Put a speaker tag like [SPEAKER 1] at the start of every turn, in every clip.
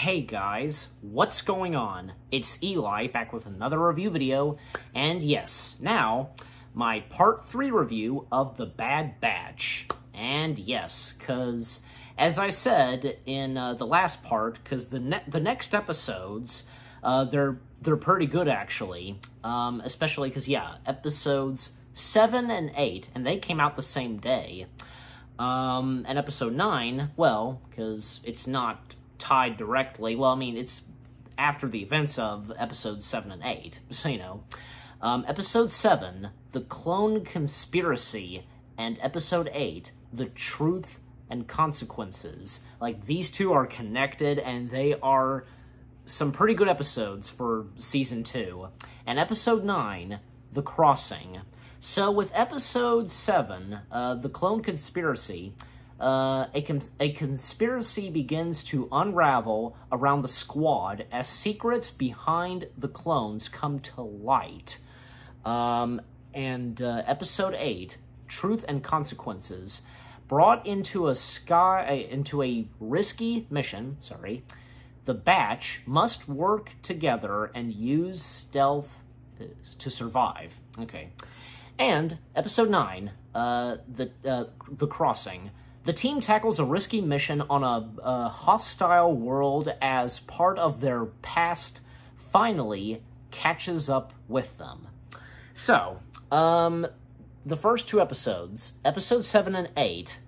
[SPEAKER 1] Hey guys, what's going on? It's Eli back with another review video, and yes, now, my part 3 review of The Bad Batch. And yes, because, as I said in uh, the last part, because the, ne the next episodes, uh, they're, they're pretty good actually, um, especially because, yeah, episodes 7 and 8, and they came out the same day. Um, and episode 9, well, because it's not tied directly. Well, I mean, it's after the events of episodes 7 and 8, so you know. Um, episode 7, The Clone Conspiracy, and episode 8, The Truth and Consequences. Like, these two are connected, and they are some pretty good episodes for season 2. And episode 9, The Crossing. So with episode 7, uh, The Clone Conspiracy, uh, a, cons a conspiracy begins to unravel around the squad as secrets behind the clones come to light. Um, and uh, episode 8, Truth and Consequences, brought into a sky into a risky mission, sorry, the batch must work together and use stealth uh, to survive. Okay. And episode 9, uh, the, uh, the Crossing. The team tackles a risky mission on a, a hostile world as part of their past finally catches up with them. So, um, the first two episodes, episode 7 and 8,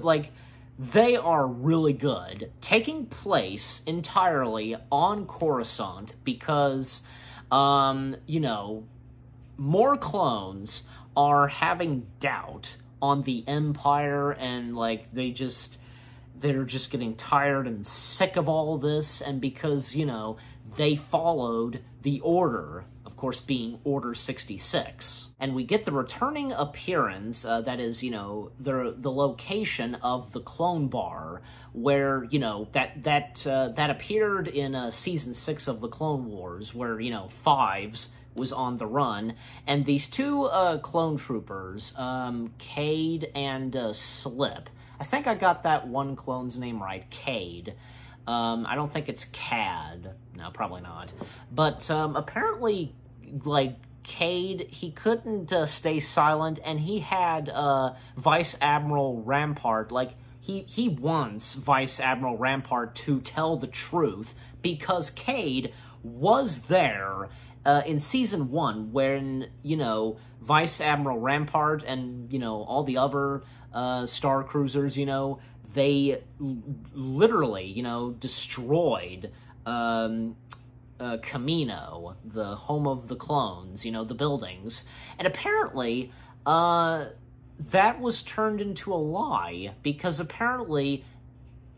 [SPEAKER 1] like, they are really good, taking place entirely on Coruscant because, um, you know, more clones are having doubt on the Empire and like they just they're just getting tired and sick of all this and because, you know, they followed the order, of course being Order 66. And we get the returning appearance, uh, that is, you know, the the location of the clone bar where, you know, that that uh, that appeared in uh, season 6 of the Clone Wars where, you know, Fives was on the run, and these two uh, clone troopers, um, Cade and uh, Slip. I think I got that one clone's name right, Cade. Um, I don't think it's Cad. No, probably not. But um, apparently, like, Cade, he couldn't uh, stay silent, and he had uh, Vice Admiral Rampart, like, he, he wants Vice Admiral Rampart to tell the truth because Cade was there uh, in season one when you know Vice Admiral Rampart and you know all the other uh, star cruisers, you know they literally you know destroyed um, uh, Kamino, the home of the clones, you know the buildings, and apparently uh, that was turned into a lie because apparently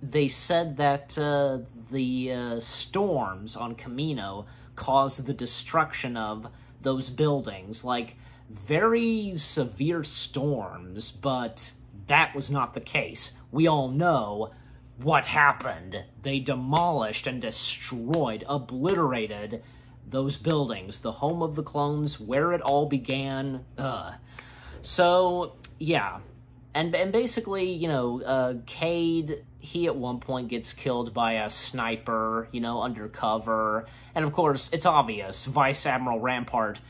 [SPEAKER 1] they said that uh, the uh, storms on Kamino caused the destruction of those buildings, like very severe storms, but that was not the case. We all know what happened. They demolished and destroyed, obliterated those buildings, the home of the clones, where it all began. Ugh. So, yeah, and and basically, you know, uh, Cade, he at one point gets killed by a sniper, you know, undercover. And of course, it's obvious, Vice Admiral Rampart,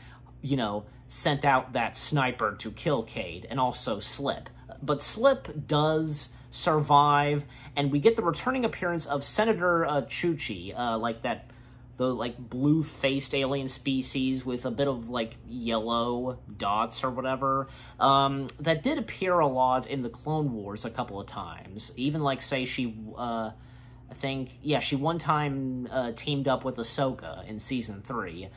[SPEAKER 1] you know, sent out that sniper to kill Cade, and also Slip. But Slip does survive, and we get the returning appearance of Senator uh, Chuchi, uh, like that the like blue-faced alien species with a bit of like yellow dots or whatever um, that did appear a lot in the Clone Wars a couple of times. Even like say she, uh, I think yeah, she one time uh, teamed up with Ahsoka in season three,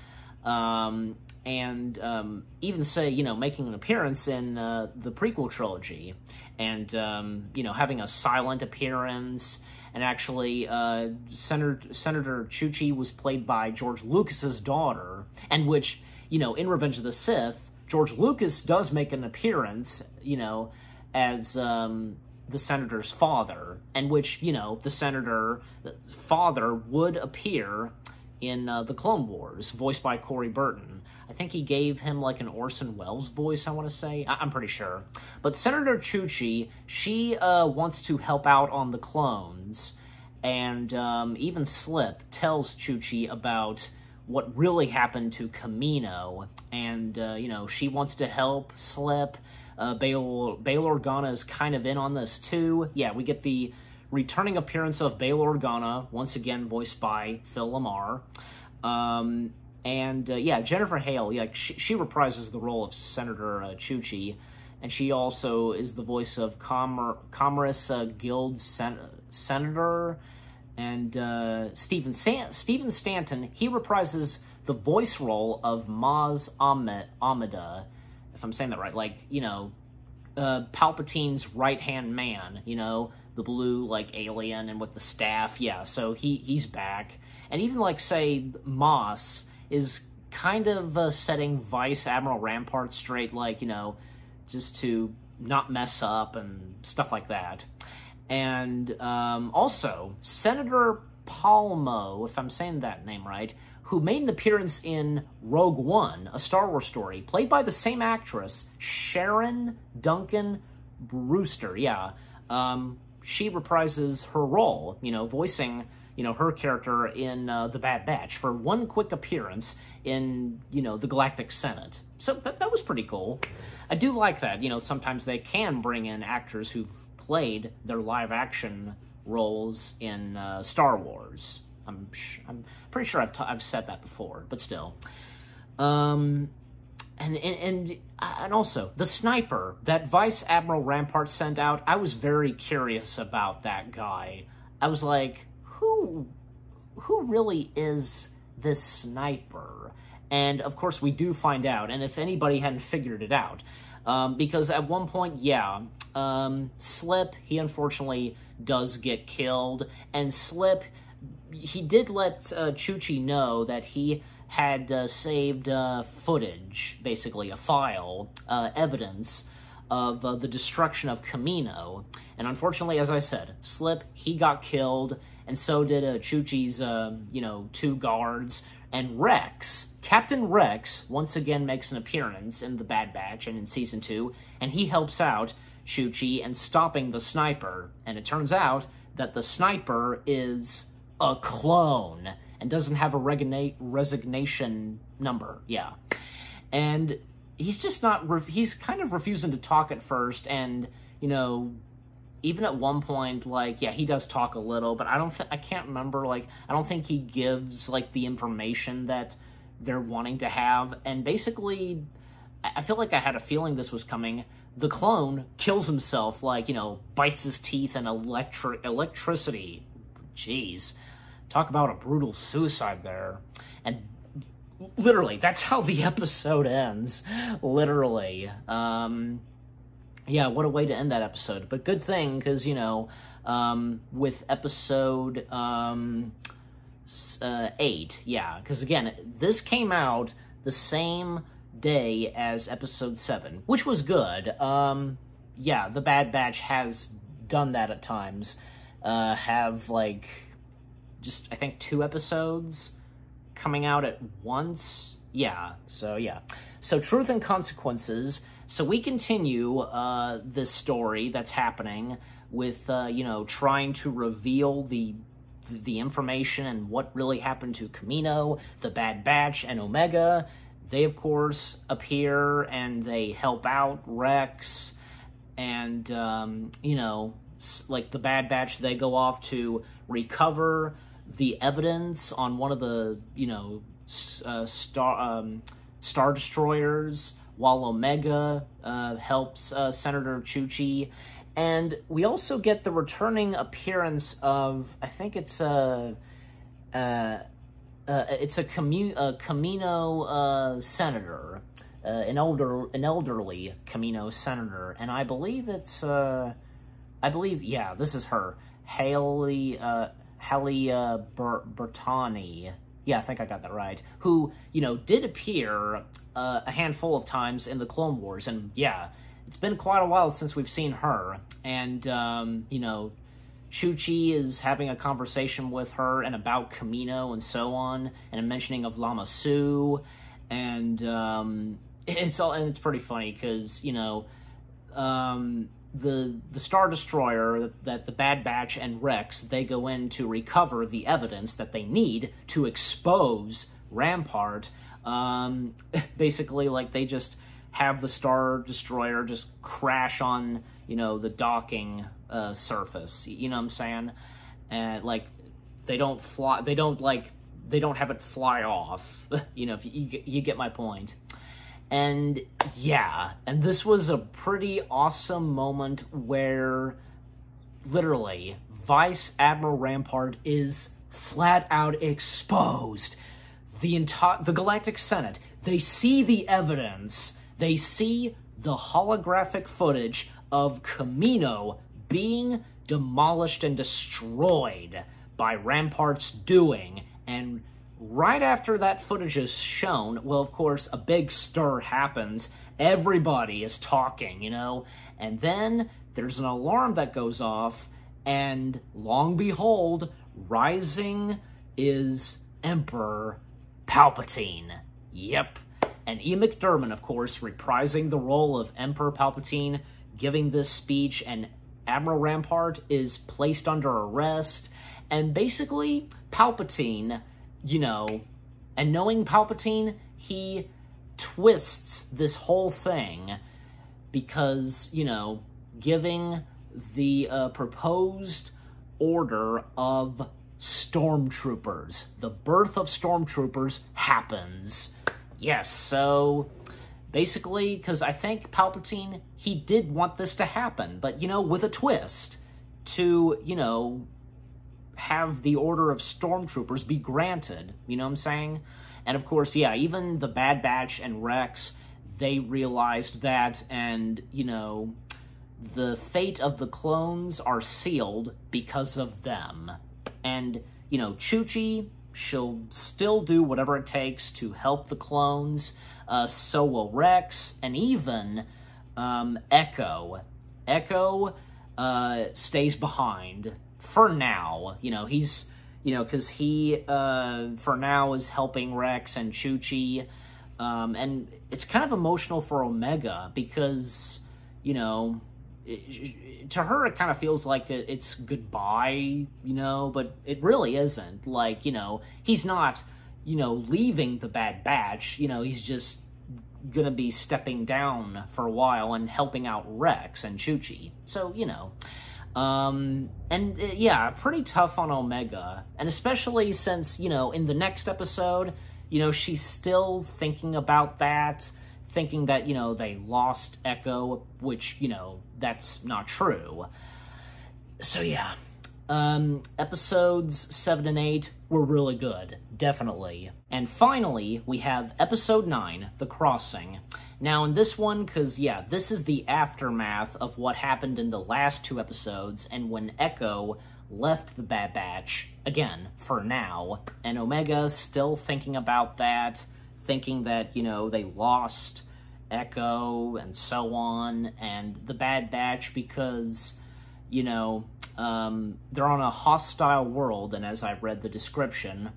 [SPEAKER 1] um, and um, even say you know making an appearance in uh, the prequel trilogy, and um, you know having a silent appearance and actually uh, Senator Senator Chuchi was played by George Lucas's daughter, and which you know in Revenge of the Sith, George Lucas does make an appearance, you know, as um, the senator's father, and which you know the senator father would appear in uh, the Clone Wars, voiced by Corey Burton. I think he gave him like an Orson Welles voice, I want to say. I- am pretty sure. But Senator Chuchi, she uh, wants to help out on the clones, and um, even Slip tells Chuchi about what really happened to Kamino, and, uh, you know, she wants to help Slip. Uh, Bail, Bail Organa is kind of in on this, too. Yeah, we get the returning appearance of Bail Organa, once again voiced by Phil LaMarr. Um, and, uh, yeah, Jennifer Hale, yeah, she, she, reprises the role of Senator uh, Chuchi, and she also is the voice of Com Commerce uh, Guild Sen Senator and uh, Stephen, San Stephen Stanton, he reprises the voice role of Mas Amedda, if I'm saying that right, like, you know, uh, Palpatine's right-hand man, you know, the blue, like, alien and with the staff, yeah, so he he's back. And even, like, say, Mas is kind of uh, setting Vice Admiral Rampart straight, like, you know, just to not mess up and stuff like that. And um, also, Senator Palmo, if I'm saying that name right, who made an appearance in Rogue One, a Star Wars story, played by the same actress, Sharon Duncan Brewster. Yeah, um, she reprises her role, you know, voicing, you know, her character in uh, The Bad Batch for one quick appearance in, you know, the Galactic Senate. So that, that was pretty cool. I do like that, you know, sometimes they can bring in actors who've played their live action roles in uh, Star Wars. I'm I'm pretty sure I've t- I've said that before, but still. Um, and, and and and also the sniper that Vice Admiral Rampart sent out. I was very curious about that guy. I was like, who who really is this sniper? And of course, we do find out. And if anybody hadn't figured it out, um, because at one point, yeah, um, Slip, he unfortunately does get killed. And Slip, he did let uh, Chuchi know that he had uh, saved uh, footage, basically a file, uh, evidence of uh, the destruction of Kamino. And unfortunately, as I said, Slip, he got killed, and so did uh, Chuchi's, um, you know, two guards. And Rex, Captain Rex, once again makes an appearance in The Bad Batch and in Season 2, and he helps out Chuchi in stopping the sniper. And it turns out that the sniper is a clone and doesn't have a resignation number. Yeah. And he's just not, he's kind of refusing to talk at first, and, you know, even at one point, like, yeah, he does talk a little, but I don't think, I can't remember, like, I don't think he gives, like, the information that they're wanting to have. And basically, I feel like I had a feeling this was coming. The clone kills himself, like, you know, bites his teeth and electri- electricity. Jeez. Talk about a brutal suicide there. And literally, that's how the episode ends. Literally. Um, yeah, what a way to end that episode. But good thing, because, you know, um, with episode um, uh, 8, yeah, because again, this came out the same day as episode 7, which was good. Um, yeah, The Bad Batch has done that at times. Uh, have, like, just, I think, two episodes coming out at once. Yeah, so yeah. So Truth and Consequences so we continue uh, this story that's happening with, uh, you know, trying to reveal the the information and what really happened to Kamino, the Bad Batch, and Omega. They, of course, appear and they help out Rex, and, um, you know, like the Bad Batch, they go off to recover the evidence on one of the, you know, uh, star, um, star destroyers while Omega uh, helps uh, Senator Chuchi. And we also get the returning appearance of, I think it's a, uh, uh, it's a, commu a Kamino uh, senator, uh, an elder, an elderly Kamino senator, and I believe it's, I believe, yeah, this is her, Halle, Halle Burtoni, yeah, I think I got that right, who, you know, did appear uh, a handful of times in the Clone Wars, and yeah, it's been quite a while since we've seen her, and, um, you know, Chuchi is having a conversation with her and about Kamino and so on, and a mentioning of Lama Su, and um, it's all and it's pretty funny because you know um, the the Star Destroyer that the Bad Batch and Rex they go in to recover the evidence that they need to expose Rampart. Um, basically, like they just have the Star Destroyer just crash on you know the docking uh, surface. You know what I'm saying? And like they don't fly. They don't like they don't have it fly off. you know, if you, you get my point. And yeah, and this was a pretty awesome moment where literally Vice Admiral Rampart is flat out exposed. The entire the Galactic Senate, they see the evidence. They see the holographic footage of Kamino being demolished and destroyed by Rampart's doing and right after that footage is shown, well, of course, a big stir happens. Everybody is talking, you know? And then there's an alarm that goes off, and long behold, rising is Emperor Palpatine. Yep. And E. McDiarmid, of course, reprising the role of Emperor Palpatine, giving this speech, and Admiral Rampart is placed under arrest. And basically, Palpatine, you know, and knowing Palpatine, he twists this whole thing because, you know, giving the uh, proposed order of stormtroopers. The birth of stormtroopers happens. Yes, so basically, because I think Palpatine, he did want this to happen, but, you know, with a twist to, you know, have the Order of Stormtroopers be granted. You know what I'm saying? And of course, yeah, even the Bad Batch and Rex, they realized that, and, you know, the fate of the clones are sealed because of them. And, you know, Chuchi, she'll still do whatever it takes to help the clones. Uh, so will Rex, and even um, Echo. Echo uh, stays behind for now. You know, he's, you know, because he, uh, for now, is helping Rex and Chuchi. Um, and it's kind of emotional for Omega because, you know, it, to her it kind of feels like it's goodbye, you know, but it really isn't. Like, you know, he's not, you know, leaving the Bad Batch. You know, he's just gonna be stepping down for a while and helping out Rex and Chuchi. So, you know. Um, and uh, yeah, pretty tough on Omega. And especially since, you know, in the next episode, you know, she's still thinking about that, thinking that, you know, they lost Echo, which, you know, that's not true. So yeah, um, episodes 7 and 8 were really good, definitely. And finally, we have episode 9, The Crossing. Now, in this one, because, yeah, this is the aftermath of what happened in the last two episodes, and when Echo left the Bad Batch, again, for now, and Omega still thinking about that, thinking that, you know, they lost Echo and so on, and the Bad Batch because, you know, um, they're on a hostile world, and as I read the description,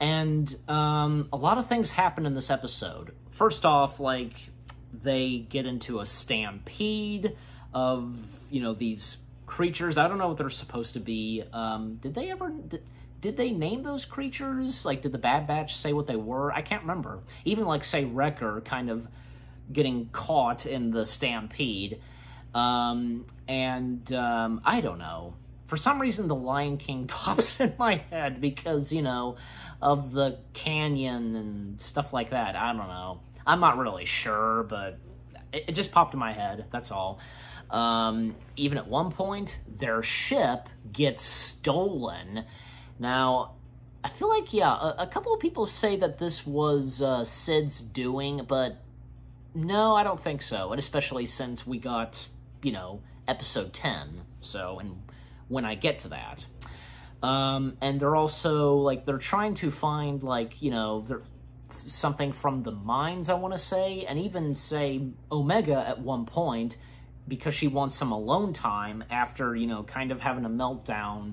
[SPEAKER 1] and um, a lot of things happen in this episode. First off, like, they get into a stampede of, you know, these creatures. I don't know what they're supposed to be. Um, did they ever... Did, did they name those creatures? Like, did the Bad Batch say what they were? I can't remember. Even, like, say, Wrecker kind of getting caught in the stampede. Um, and um, I don't know for some reason the Lion King pops in my head because, you know, of the canyon and stuff like that. I don't know. I'm not really sure, but it, it just popped in my head. That's all. Um, even at one point, their ship gets stolen. Now, I feel like, yeah, a, a couple of people say that this was uh, Cid's doing, but no, I don't think so. And especially since we got, you know, episode 10. So, and when I get to that. Um, and they're also, like, they're trying to find, like, you know, something from the mines, I want to say, and even say Omega at one point, because she wants some alone time after, you know, kind of having a meltdown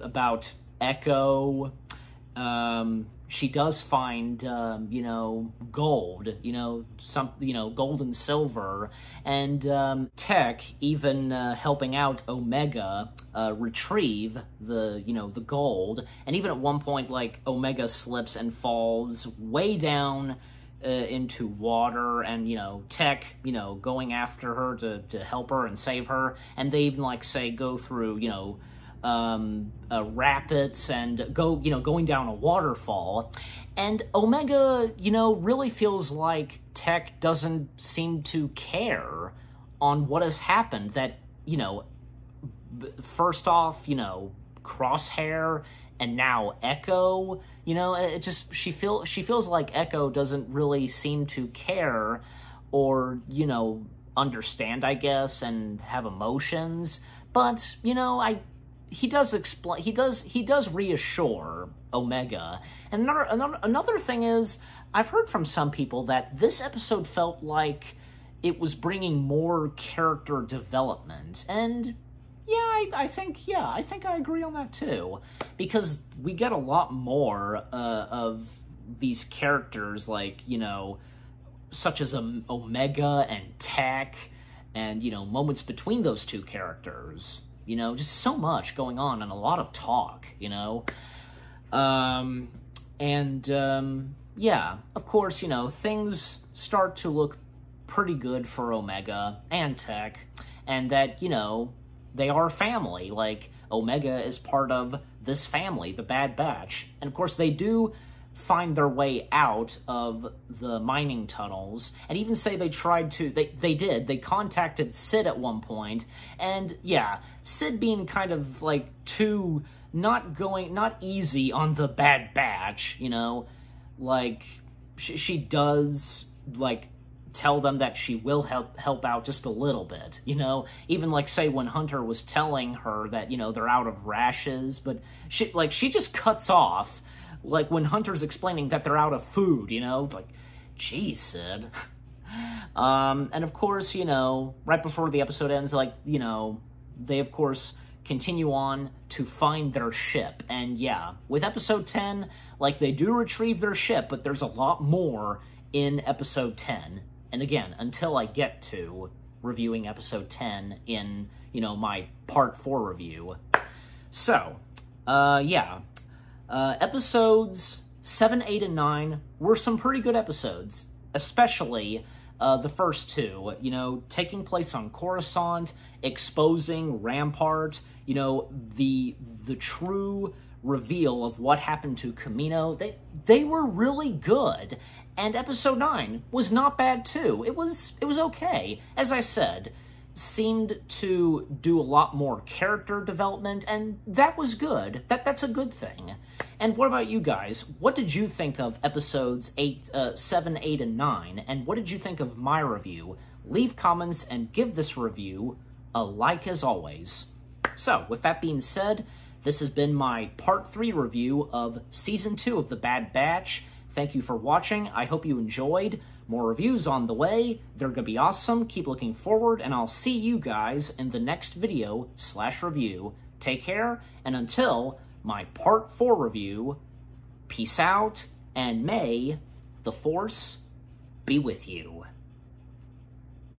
[SPEAKER 1] about Echo um, she does find, um, you know, gold, you know, some, you know, gold and silver, and um, Tech even uh, helping out Omega uh, retrieve the, you know, the gold, and even at one point, like Omega slips and falls way down. Uh, into water. And you know tech you know going after her to, to help her and save her. And they even like say go through you know um, uh, rapids and go, you know, going down a waterfall. And Omega, you know, really feels like Tech doesn't seem to care on what has happened. That, you know, first off, you know, Crosshair and now Echo, you know, it just she feel she feels like Echo doesn't really seem to care or, you know, understand, I guess, and have emotions. But, you know, I he does explain he does he does reassure Omega. And another, another another thing is I've heard from some people that this episode felt like it was bringing more character development. And yeah, I, I, think yeah, I think I agree on that too, because we get a lot more uh, of these characters, like you know, such as um, Omega and Tech, and you know, moments between those two characters you know, just so much going on and a lot of talk, you know. Um, and um, yeah, of course, you know, things start to look pretty good for Omega and Tech, and that, you know, they are family. Like, Omega is part of this family, the Bad Batch. And of course, they do find their way out of the mining tunnels. And even say they tried to they they did. They contacted Cid at one point. And yeah Cid being kind of like too not going not easy on the bad batch you know? Like she, she does like tell them that she will help help out just a little bit you know? Even like say when hunter was telling her that you know they're out of rashes but she like she just cuts off like when Hunter's explaining that they're out of food, you know, like, geez, Cid. um, and of course, you know, right before the episode ends, like, you know, they of course continue on to find their ship. And yeah, with episode 10, like, they do retrieve their ship, but there's a lot more in episode 10. And again, until I get to reviewing episode 10 in, you know, my part 4 review. So, uh, yeah, uh, episodes 7, 8, and 9 were some pretty good episodes, especially uh, the first two, you know, taking place on Coruscant, exposing Rampart, you know, the the true reveal of what happened to Kamino. They they were really good. And episode 9 was not bad too. It was it was okay. As I said, seemed to do a lot more character development, and that was good. That That's a good thing. And what about you guys? What did you think of episodes eight, uh, 7, 8, and 9? And what did you think of my review? Leave comments and give this review a like as always. So, with that being said, this has been my part 3 review of Season 2 of The Bad Batch. Thank you for watching. I hope you enjoyed. More reviews on the way. They're going to be awesome. Keep looking forward, and I'll see you guys in the next video slash review. Take care, and until my part 4 review, peace out, and may the Force be with you.